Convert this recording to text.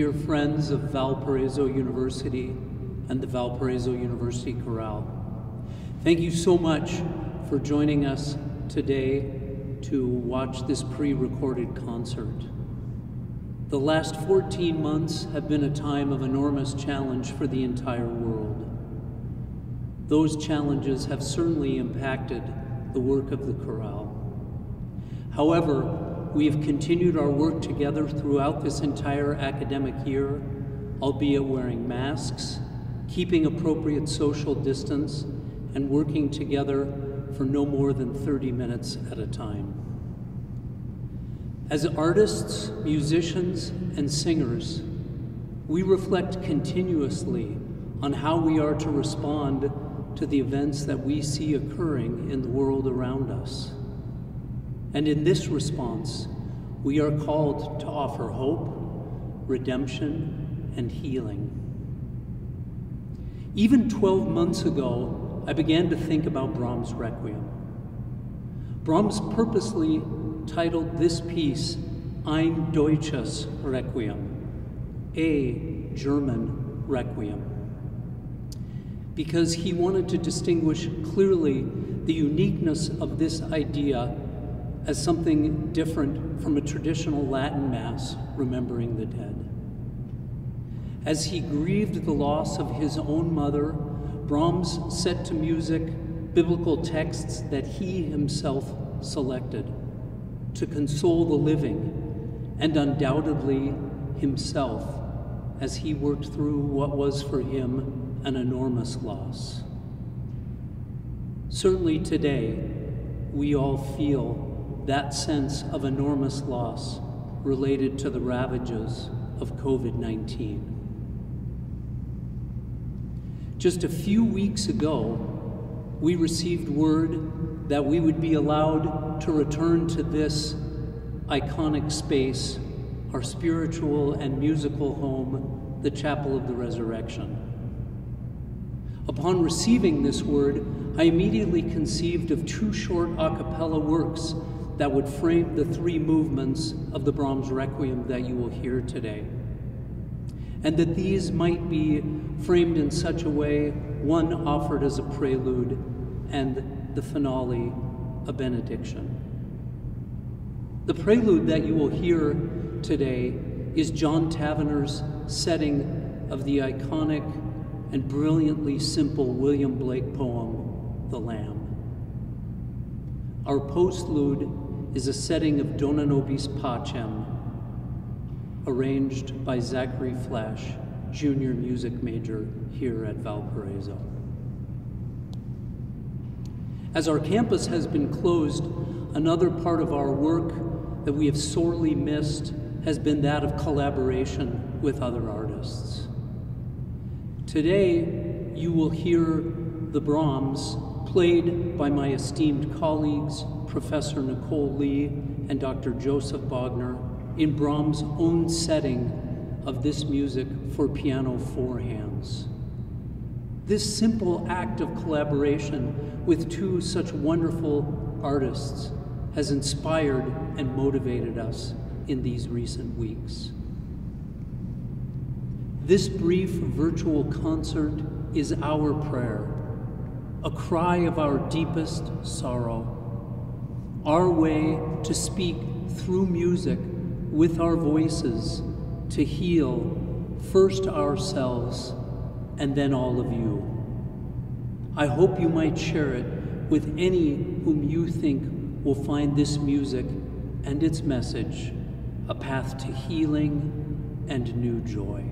dear friends of Valparaiso University and the Valparaiso University Chorale. Thank you so much for joining us today to watch this pre recorded concert. The last 14 months have been a time of enormous challenge for the entire world. Those challenges have certainly impacted the work of the chorale. However, we have continued our work together throughout this entire academic year, albeit wearing masks, keeping appropriate social distance, and working together for no more than 30 minutes at a time. As artists, musicians, and singers, we reflect continuously on how we are to respond to the events that we see occurring in the world around us. And in this response, we are called to offer hope, redemption, and healing. Even 12 months ago, I began to think about Brahms' Requiem. Brahms purposely titled this piece Ein Deutsches Requiem, a German Requiem, because he wanted to distinguish clearly the uniqueness of this idea as something different from a traditional Latin Mass remembering the dead. As he grieved the loss of his own mother, Brahms set to music biblical texts that he himself selected to console the living and undoubtedly himself as he worked through what was for him an enormous loss. Certainly today, we all feel that sense of enormous loss related to the ravages of COVID 19. Just a few weeks ago, we received word that we would be allowed to return to this iconic space, our spiritual and musical home, the Chapel of the Resurrection. Upon receiving this word, I immediately conceived of two short a cappella works that would frame the three movements of the Brahms Requiem that you will hear today. And that these might be framed in such a way, one offered as a prelude, and the finale, a benediction. The prelude that you will hear today is John Tavener's setting of the iconic and brilliantly simple William Blake poem, The Lamb. Our postlude is a setting of Dona Nobis Pacem, arranged by Zachary Flasch, junior music major here at Valparaiso. As our campus has been closed, another part of our work that we have sorely missed has been that of collaboration with other artists. Today, you will hear the Brahms, played by my esteemed colleagues, Professor Nicole Lee and Dr. Joseph Bogner, in Brahms' own setting of this music for piano four hands. This simple act of collaboration with two such wonderful artists has inspired and motivated us in these recent weeks. This brief virtual concert is our prayer, a cry of our deepest sorrow, our way to speak through music with our voices to heal first ourselves and then all of you. I hope you might share it with any whom you think will find this music and its message a path to healing and new joy.